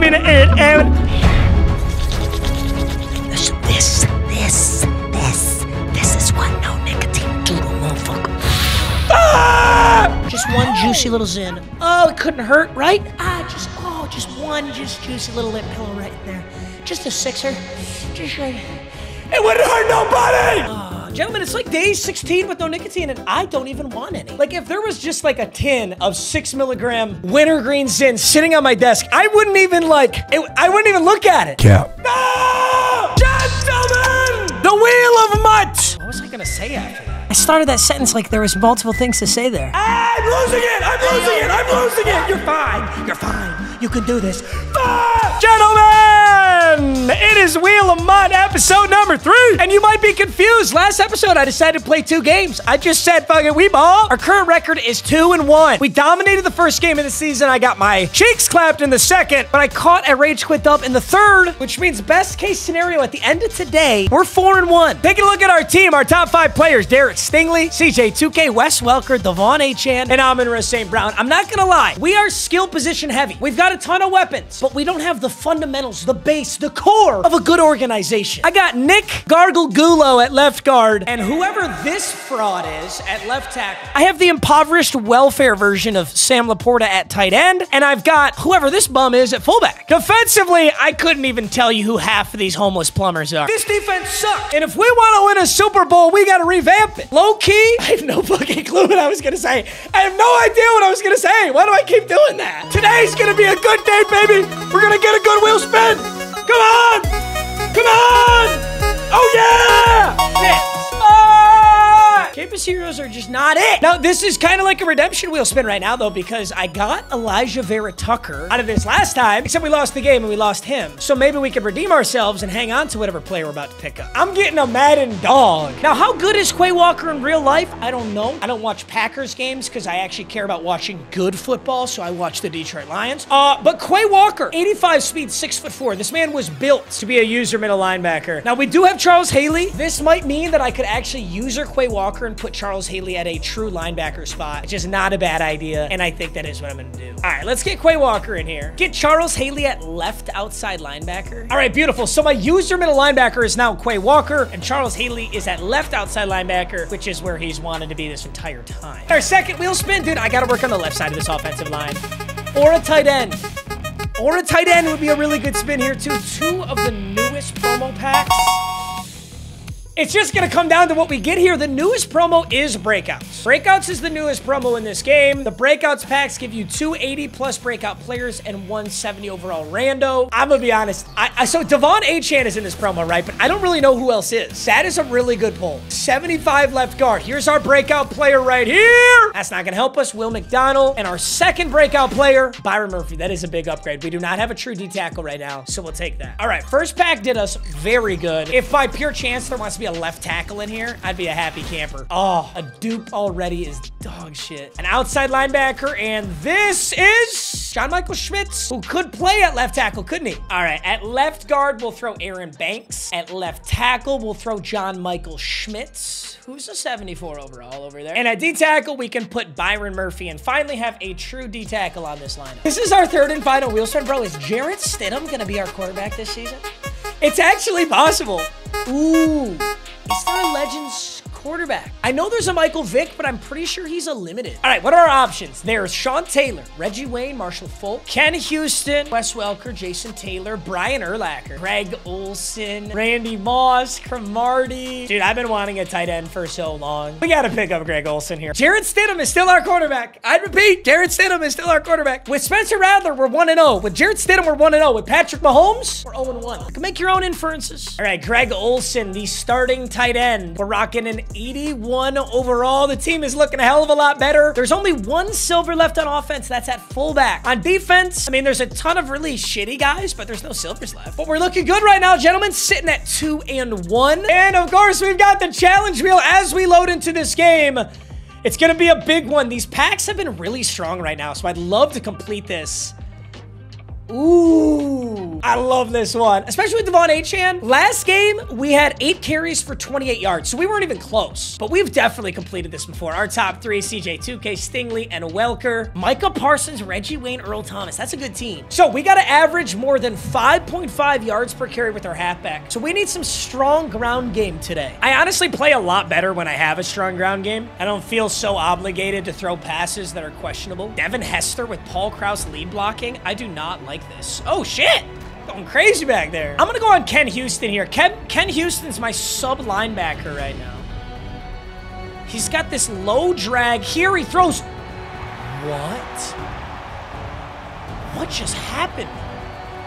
mean it? Listen, this, this, this, this is what no nicotine doodle motherfucker. Ah! Just one juicy little Zyn. Oh, it couldn't hurt, right? Ah, just, oh, just one just juicy little lip pillow right there. Just a sixer. Just right. It wouldn't hurt nobody! Uh, gentlemen, it's like day 16 with no nicotine, and I don't even want any. Like, if there was just like a tin of six milligram wintergreen Zyn sitting on my desk, I wouldn't even like, it, I wouldn't even look at it. Cap. No! Gentlemen! The Wheel of MUT! What was I gonna say after that? I started that sentence like there was multiple things to say there. I'm losing it! I'm losing it! I'm losing it! You're fine! You're fine! You can do this! Ah! Gentlemen! It is Wheel of MUT episode number three! And you might be confused. Last episode, I decided to play two games. I just said fucking we ball. Our current record is two and one. We dominated the first game of the season. I got my cheeks clapped in the second, but I caught a rage quit dub in the third, which means best case scenario at the end of today, we're four and one. Taking a look at our team, our top five players, Derek Stingley, CJ 2K, Wes Welker, Devon Achane, and Amon Ra St. Brown. I'm not gonna lie, we are skill position heavy. We've got a ton of weapons, but we don't have the fundamentals, the base, the core of a good organization. I got Nick Gargiulo at left guard, and whoever this fraud is at left tackle. I have the impoverished welfare version of Sam LaPorta at tight end, and I've got whoever this bum is at fullback. Defensively, I couldn't even tell you who half of these homeless plumbers are. This defense sucks, and if we want to win a Super Bowl, we got to revamp it. Low key, I have no fucking clue what I was gonna say. I have no idea what I was gonna say. Why do I keep doing that? Today's gonna be a good day, baby. We're gonna get a good wheel spin. Come on. Heroes are just not it. Now, this is kind of like a redemption wheel spin right now, though, because I got Alijah Vera-Tucker out of this last time, except we lost the game and we lost him. So maybe we could redeem ourselves and hang on to whatever player we're about to pick up. I'm getting a Madden dog. Now, how good is Quay Walker in real life? I don't know. I don't watch Packers games because I actually care about watching good football, so I watch the Detroit Lions. Uh, but Quay Walker, 85 speed, 6 foot 4. This man was built to be a user middle linebacker. Now, we do have Charles Haley. This might mean that I could actually user Quay Walker and put Charles Haley at a true linebacker spot, which is not a bad idea, and I think that is what I'm going to do. All right, let's get Quay Walker in here. Get Charles Haley at left outside linebacker. All right, beautiful. So my user middle linebacker is now Quay Walker, and Charles Haley is at left outside linebacker, which is where he's wanted to be this entire time. Our second wheel spin, dude, I got to work on the left side of this offensive line. Or a tight end. Or a tight end would be a really good spin here, too. Two of the newest promo packs. It's just gonna come down to what we get here. The newest promo is Breakouts. Breakouts is the newest promo in this game. The Breakouts packs give you 280 plus breakout players and 170 overall rando. I'm gonna be honest. I, I so Devon Achane is in this promo, right? But I don't really know who else is. That is a really good pull. 75 left guard. Here's our breakout player right here. That's not gonna help us. Will McDonald. And our second breakout player, Byron Murphy. That is a big upgrade. We do not have a true D tackle right now, so we'll take that. All right, first pack did us very good. If by pure chance there wants to be a left tackle in here, I'd be a happy camper. Oh, a dupe already is dog shit. An outside linebacker, and this is John Michael Schmitz, who could play at left tackle, couldn't he? All right, at left guard, we'll throw Aaron Banks. At left tackle, we'll throw John Michael Schmitz, who's a 74 overall over there. And at D tackle, we can put Byron Murphy and finally have a true D tackle on this lineup. This is our third and final wheel spin, bro. Is Jarrett Stidham gonna be our quarterback this season? It's actually possible. Ooh, is there a Legends quarterback? I know there's a Michael Vick, but I'm pretty sure he's a limited. All right, what are our options? There's Sean Taylor, Reggie Wayne, Marshall Faulk, Ken Houston, Wes Welker, Jason Taylor, Brian Urlacher, Greg Olsen, Randy Moss, Cromartie. Dude, I've been wanting a tight end for so long. We gotta pick up Greg Olsen here. Jarrett Stidham is still our quarterback. I repeat, Jarrett Stidham is still our quarterback. With Spencer Rattler, we're 1-0. With Jarrett Stidham, we're 1-0. With Patrick Mahomes, we're 0-1. You can make your own inferences. All right, Greg Olson, the starting tight end. We're rocking an 81 overall. The team is looking a hell of a lot better. There's only one silver left on offense. That's at fullback. On defense, I mean, there's a ton of really shitty guys, but there's no silvers left. But we're looking good right now, gentlemen. Sitting at two and one. And of course, we've got the challenge wheel as we load into this game. It's gonna be a big one. These packs have been really strong right now, so I'd love to complete this. Ooh. I love this one, especially with Devon Achane. Last game, we had eight carries for 28 yards, so we weren't even close. But we've definitely completed this before. Our top three, CJ 2K, Stingley, and Welker. Micah Parsons, Reggie Wayne, Earl Thomas. That's a good team. So we got to average more than 5.5 yards per carry with our halfback. So we need some strong ground game today. I honestly play a lot better when I have a strong ground game. I don't feel so obligated to throw passes that are questionable. Devin Hester with Paul Krause lead blocking. I do not like this. Oh, shit! Going crazy back there. I'm gonna go on Ken Houston here. Ken, Ken Houston's my sub linebacker right now. He's got this low drag. Here he throws. What? What just happened?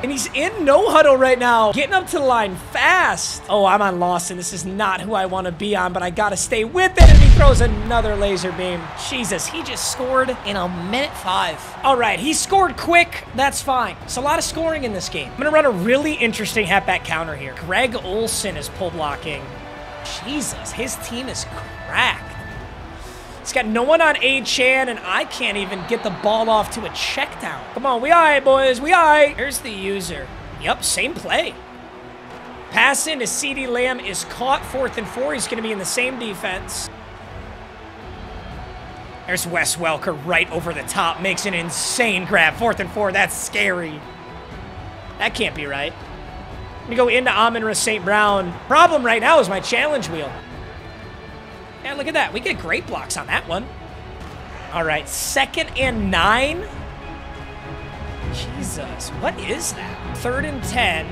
And he's in no huddle right now, getting up to the line fast. Oh, I'm on Lawson. This is not who I want to be on, but I got to stay with it. And he throws another laser beam. Jesus, he just scored in a minute five. All right, he scored quick. That's fine. It's a lot of scoring in this game. I'm going to run a really interesting halfback counter here. Greg Olsen is pull blocking. Jesus, his team is cracked. He's got no one on Achane, and I can't even get the ball off to a check down. Come on, we all right, boys. We all right. Here's the user. Yep, same play. Pass into CeeDee Lamb is caught fourth and four. He's going to be in the same defense. There's Wes Welker right over the top. Makes an insane grab. Fourth and four. That's scary. That can't be right. Let me go into Amon St. Brown. Problem right now is my challenge wheel. Yeah, look at that. We get great blocks on that one. All right, second and nine. Jesus, what is that? Third and 10.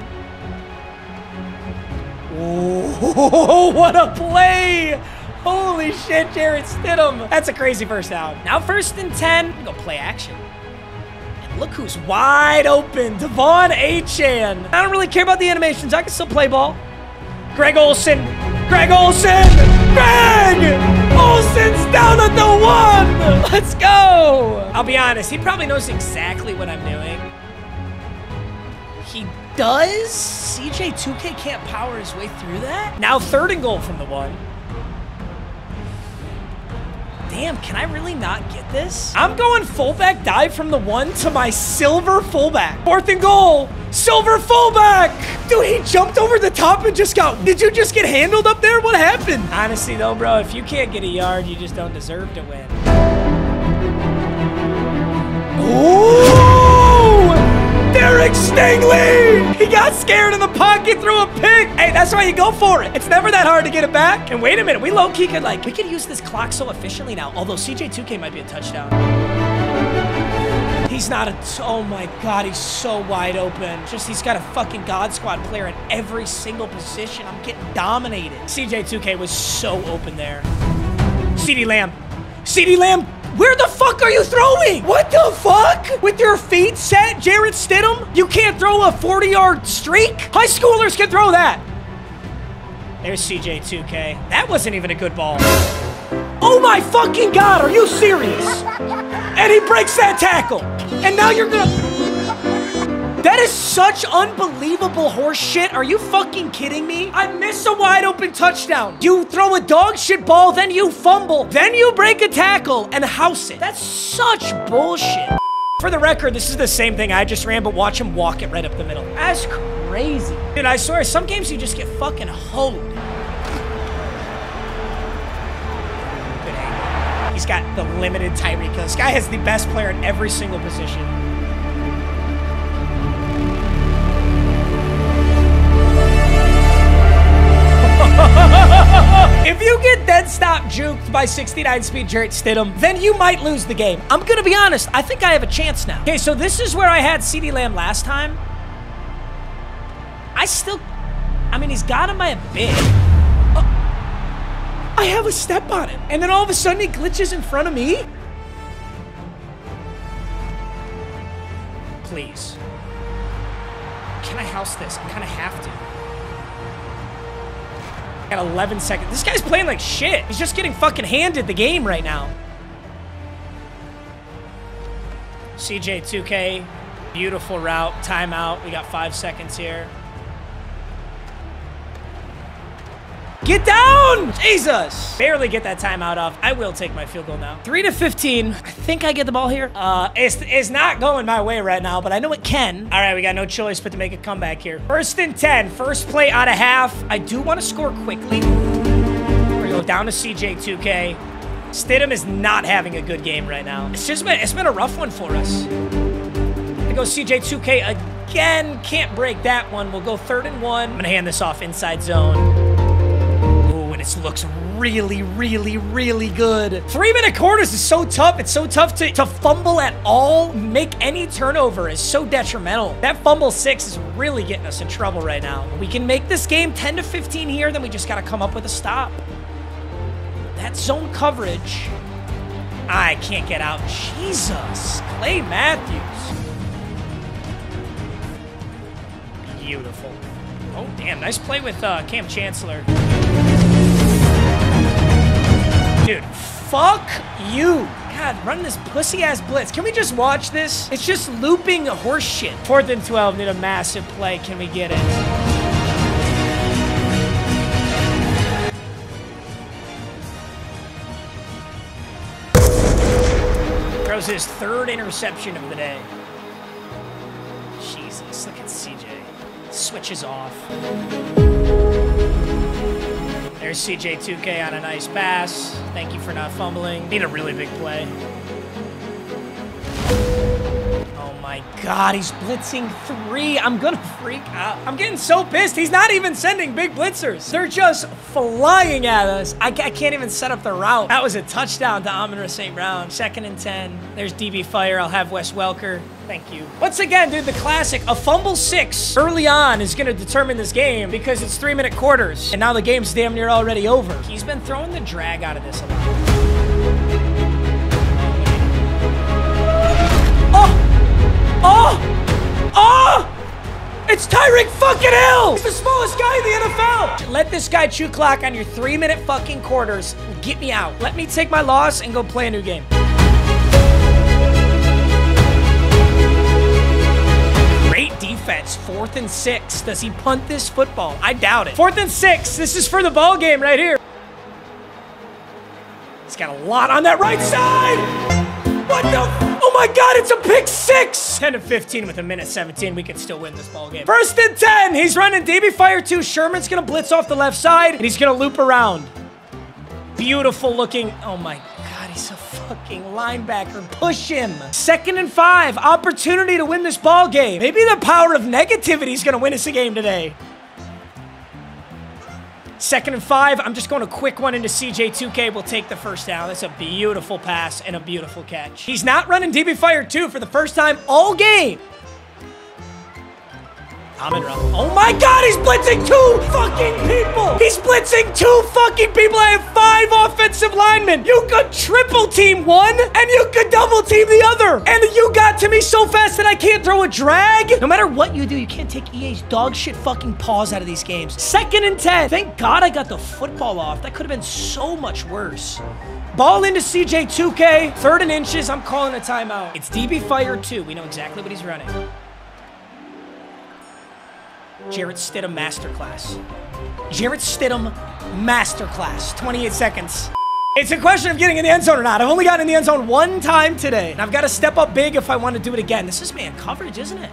Oh, what a play! Holy shit, Jarrett Stidham. That's a crazy first down. Now first and 10. Go play action. And look who's wide open. Devon Achane. I don't really care about the animations. I can still play ball. Greg Olsen. Greg Olsen. Greg! Olsen's down at the one. Let's go. I'll be honest. He probably knows exactly what I'm doing. He does? CJ2K can't power his way through that? Now third and goal from the one. Damn, can I really not get this? I'm going fullback dive from the one to my silver fullback. Fourth and goal. Silver fullback. Dude, he jumped over the top and just got... Did you just get handled up there? What happened? Honestly, though, bro, if you can't get a yard, you just don't deserve to win. Ooh! Derek Stingley! He got scared in the pocket, threw a pick. Hey, that's why you go for it. It's never that hard to get it back. And wait a minute, we low-key could like, we could use this clock so efficiently now, although CJ2K might be a touchdown. He's not a, oh my God, he's so wide open. Just, he's got a fucking God Squad player in every single position. I'm getting dominated. CJ2K was so open there. CeeDee Lamb. CeeDee Lamb where the fuck are you throwing? What the fuck? With your feet set, Jarrett Stidham? You can't throw a 40-yard streak? High schoolers can throw that. There's CJ2K. That wasn't even a good ball. Oh my fucking god, are you serious? And he breaks that tackle. And now you're gonna... That is such unbelievable horse shit. Are you fucking kidding me? I miss a wide open touchdown. You throw a dog shit ball, then you fumble, then you break a tackle and house it. That's such bullshit. For the record, this is the same thing I just ran, but watch him walk it right up the middle. That's crazy. Dude, I swear, some games you just get fucking hoed. He's got the limited Tyreek. This guy has the best player in every single position. You get dead stop juked by 69 speed Jarrett Stidham, then you might lose the game. I'm going to be honest. I think I have a chance now. Okay, so this is where I had CeeDee Lamb last time. I still... I mean, he's got him by a bit. Oh, I have a step on him. And then all of a sudden he glitches in front of me? Please. Can I house this? I kind of have to. Got 11 seconds. This guy's playing like shit. He's just getting fucking handed the game right now. CJ 2K. Beautiful route. Timeout. We got five seconds here. Get down! Jesus! Barely get that timeout off. I will take my field goal now. 3 to 15. I think I get the ball here. Uh, it's, it's not going my way right now, but I know it can. All right, we got no choice but to make a comeback here. First and 10. First play out of half. I do want to score quickly. We're go down to CJ 2K. Stidham is not having a good game right now. It's just been, it's been a rough one for us. I go CJ 2K again. Can't break that one. We'll go third and one. I'm gonna hand this off inside zone. It looks really, really, really good. Three minute quarters is so tough. It's so tough to, to fumble at all. Make any turnover is so detrimental. That fumble six is really getting us in trouble right now. We can make this game 10 to 15 here, then we just gotta come up with a stop. That zone coverage. I can't get out. Jesus. Clay Matthews. Beautiful. Oh, damn. Nice play with uh, Kam Chancellor. Dude, fuck you. God, run this pussy-ass blitz. Can we just watch this? It's just looping horse shit. Fourth and 12, need a massive play. Can we get it? Throws his third interception of the day. Jesus, look at CJ. Switches off. There's CJ 2K on a nice pass. Thank you for not fumbling. Need a really big play. Oh my god, he's blitzing three. I'm gonna freak out. I'm getting so pissed. He's not even sending big blitzers. They're just flying at us. I, I can't even set up the route. That was a touchdown to Amon St. Brown. Second and 10. There's DB Fire. I'll have Wes Welker. Thank you. Once again, dude, the classic. A fumble six early on is going to determine this game because it's three minute quarters. And now the game's damn near already over. He's been throwing the drag out of this a lot. Oh! Oh! Oh! It's Tyreek fucking Hill! He's the smallest guy in the NFL! Let this guy chew clock on your three minute fucking quarters. Get me out. Let me take my loss and go play a new game. Great defense. Fourth and six. Does he punt this football? I doubt it. Fourth and six. This is for the ball game right here. He's got a lot on that right side. What the? Oh my God! It's a pick six. 10 to 15 with a minute 17. We can still win this ball game. First and 10. He's running DB Fire 2. Sherman's gonna blitz off the left side, and he's gonna loop around. Beautiful looking. Oh my God! He's a fucking linebacker. Push him. Second and five. Opportunity to win this ball game. Maybe the power of negativity is gonna win us a game today. Second and five. I'm just going a quick one into CJ2K. We'll take the first down. That's a beautiful pass and a beautiful catch. He's not running DB Fire 2 for the first time all game. Amon Ra. Oh my god, he's blitzing two fucking! He's blitzing two fucking people! I have five offensive linemen! You could triple team one, and you could double team the other! And you got to me so fast that I can't throw a drag! No matter what you do, you can't take EA's dog shit fucking paws out of these games. Second and 10. Thank god I got the football off. That could have been so much worse. Ball into CJ 2K. Third and inches. I'm calling a timeout. It's DB Fire 2. We know exactly what he's running. Jarrett Stidham Masterclass. Jarrett Stidham Masterclass. 28 seconds. It's a question of getting in the end zone or not. I've only gotten in the end zone one time today. And I've got to step up big if I want to do it again. This is man coverage, isn't it?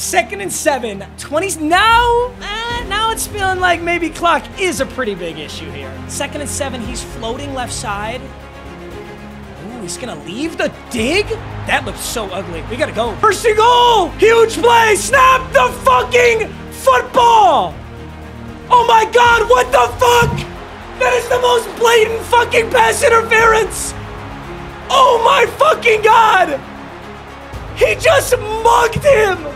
Second and seven. 20s. Now, eh, now it's feeling like maybe clock is a pretty big issue here. Second and seven. He's floating left side. He's gonna leave the dig? That looks so ugly. We gotta go. First and goal! Huge play! Snap the fucking football! Oh my god, what the fuck? That is the most blatant fucking pass interference! Oh my fucking god! He just mugged him!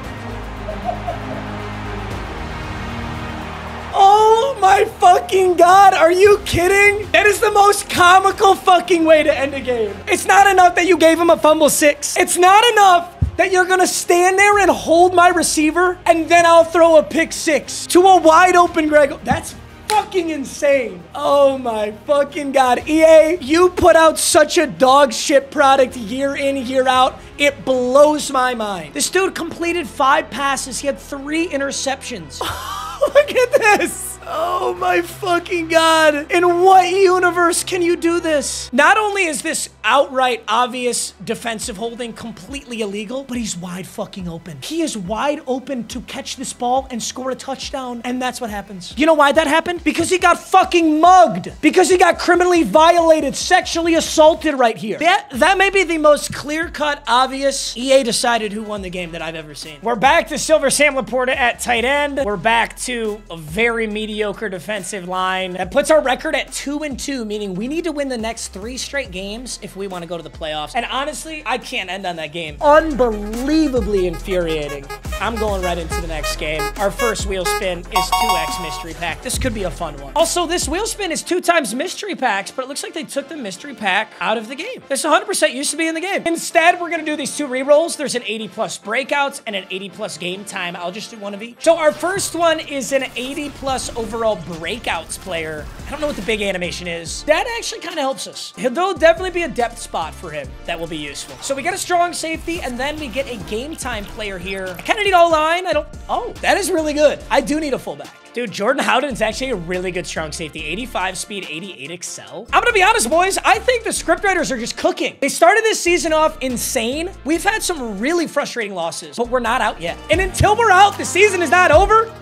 Fucking god, are you kidding? That is the most comical fucking way to end a game. It's not enough that you gave him a fumble six. It's not enough that you're gonna stand there and hold my receiver and then I'll throw a pick six to a wide open Greg. That's fucking insane. Oh my fucking god. EA, you put out such a dog shit product year in, year out. It blows my mind. This dude completed five passes. He had three interceptions. Look at this. Oh my fucking god. In what universe can you do this? Not only is this outright obvious defensive holding completely illegal, but he's wide fucking open. He is wide open to catch this ball and score a touchdown, and that's what happens. You know why that happened? Because he got fucking mugged. Because he got criminally violated, sexually assaulted right here. That, that may be the most clear-cut, obvious EA decided who won the game that I've ever seen. We're back to Silver Sam LaPorta at tight end. We're back to a very mediocre defensive line. That puts our record at 2 and 2, meaning we need to win the next three straight games if we want to go to the playoffs. And honestly, I can't end on that game. Unbelievably infuriating. I'm going right into the next game. Our first wheel spin is 2x mystery pack. This could be a fun one. Also, this wheel spin is two times mystery packs, but it looks like they took the mystery pack out of the game. This 100% used to be in the game. Instead, we're going to do these two re-rolls. There's an 80 plus breakouts and an 80 plus game time. I'll just do one of each. So our first one is an 80 plus overall breakouts player. I don't know what the big animation is. That actually kind of helps us. There'll definitely be a depth spot for him that will be useful. So we get a strong safety, and then we get a game time player here. I kind of need all line. I don't... Oh, that is really good. I do need a fullback. Dude, Jordan Howden's actually a really good strong safety. 85 speed, 88 excel. I'm gonna be honest, boys. I think the scriptwriters are just cooking. They started this season off insane. We've had some really frustrating losses, but we're not out yet. And until we're out, the season is not over.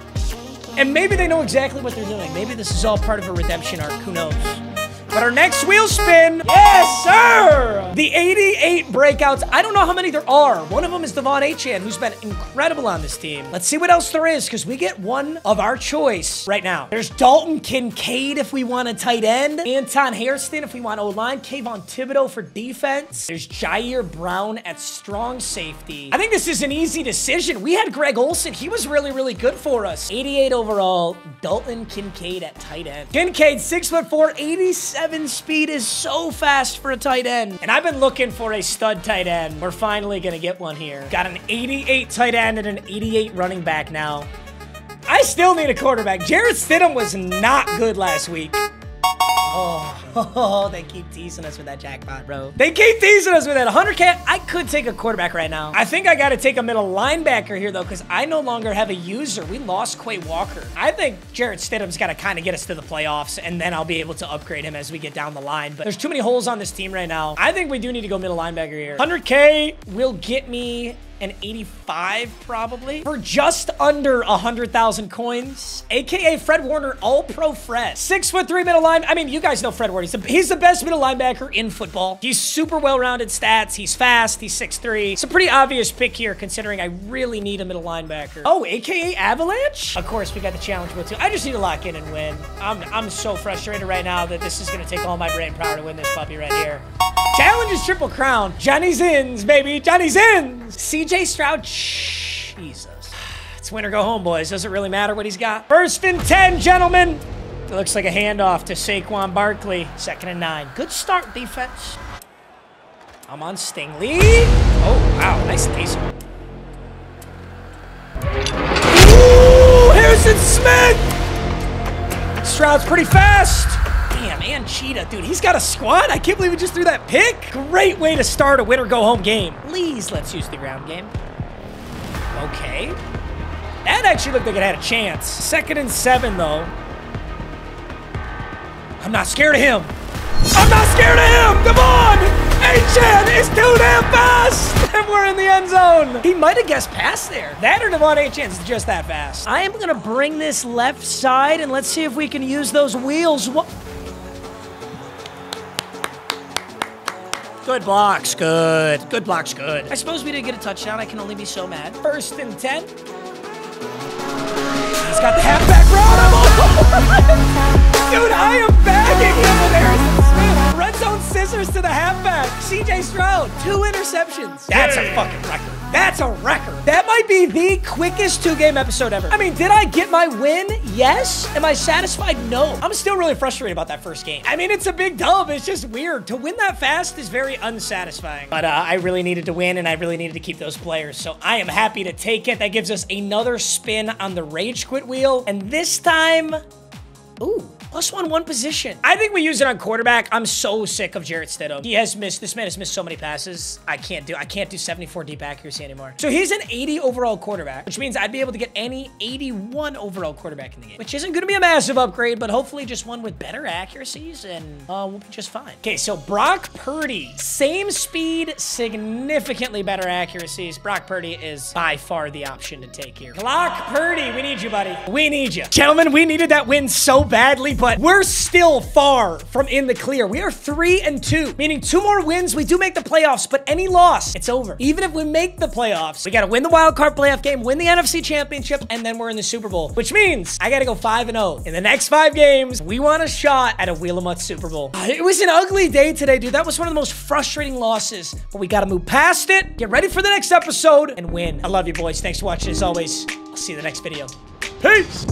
And maybe they know exactly what they're doing. Maybe this is all part of a redemption arc. Who knows? But our next wheel spin, yes, sir! The 88 breakouts. I don't know how many there are. One of them is Devon Achane, who's been incredible on this team. Let's see what else there is, because we get one of our choice right now. There's Dalton Kincaid if we want a tight end. Anton Harrison if we want O-line. Kayvon Thibodeaux for defense. There's Ji'Ayir Brown at strong safety. I think this is an easy decision. We had Greg Olsen. He was really, really good for us. 88 overall. Dalton Kincaid at tight end. Kincaid, 6'4", 87 speed is so fast for a tight end. And I've been looking for a stud tight end. We're finally going to get one here. Got an 88 tight end and an 88 running back now. I still need a quarterback. Jarrett Stidham was not good last week. Oh, they keep teasing us with that jackpot, bro. They keep teasing us with that 100K. I could take a quarterback right now. I think I got to take a middle linebacker here, though, because I no longer have a user. We lost Quay Walker. I think Jarrett Stidham's got to kind of get us to the playoffs, and then I'll be able to upgrade him as we get down the line. But there's too many holes on this team right now. I think we do need to go middle linebacker here. 100K will get me an 85 probably for just under 100,000 coins, aka Fred Warner, all pro Fred. Six foot three middle line. I mean, you guys know Fred Warner. He's the, he's the best middle linebacker in football. He's super well-rounded stats. He's fast. He's 6'3". It's a pretty obvious pick here considering I really need a middle linebacker. Oh, aka Avalanche? Of course, we got the challenge with too. I just need to lock in and win. I'm, I'm so frustrated right now that this is going to take all my brain power to win this puppy right here. Challenge is Triple Crown. Johnny Zyns, baby. Johnny Zyns. CJ Stroud. Jesus. It's win or go home, boys. Doesn't really matter what he's got. First and 10, gentlemen. It looks like a handoff to Saquon Barkley. Second and nine. Good start, defense. I'm on Stingley. Oh, wow. Nice taste. Ooh, Harrison Smith. Stroud's pretty fast. Damn, and Cheetah. Dude, he's got a squad. I can't believe he just threw that pick. Great way to start a win or go home game. Please, let's use the ground game. Okay. That actually looked like it had a chance. Second and seven, though. I'm not scared of him. I'm not scared of him. Devon! Achane is too damn fast! And we're in the end zone. He might have guessed past there. That or Devon Achane's just that fast. I am going to bring this left side, and let's see if we can use those wheels. What? Good blocks, good. Good blocks, good. I suppose we didn't get a touchdown. I can only be so mad. First and 10. He's got the halfback run. Dude, I am bagging him with Harrison Smith. Red zone scissors to the halfback. CJ Stroud, two interceptions. That's a fucking record. That's a record. That might be the quickest two-game episode ever. I mean, did I get my win? Yes. Am I satisfied? No. I'm still really frustrated about that first game. I mean, it's a big dub. It's just weird. To win that fast is very unsatisfying. But uh, I really needed to win, and I really needed to keep those players. So I am happy to take it. That gives us another spin on the Rage Quit wheel. And this time... Ooh, Plus one, one position. I think we use it on quarterback. I'm so sick of Jarrett Stidham. He has missed, this man has missed so many passes. I can't do, I can't do 74 deep accuracy anymore. So he's an 80 overall quarterback, which means I'd be able to get any 81 overall quarterback in the game, which isn't going to be a massive upgrade, but hopefully just one with better accuracies and uh, we'll be just fine. Okay, so Brock Purdy, same speed, significantly better accuracies. Brock Purdy is by far the option to take here. Brock Purdy, we need you, buddy. We need you. Gentlemen, we needed that win so badly, but we're still far from in the clear. We are three and two, meaning two more wins, we do make the playoffs, but any loss, it's over. Even if we make the playoffs, we got to win the wild card playoff game, win the NFC championship, and then we're in the Super Bowl, which means I got to go 5 and 0. In the next five games, we want a shot at a Wheel of MUT Super Bowl. Uh, it was an ugly day today, dude. That was one of the most frustrating losses, but we got to move past it, get ready for the next episode, and win. I love you, boys. Thanks for watching. As always, I'll see you in the next video. Peace!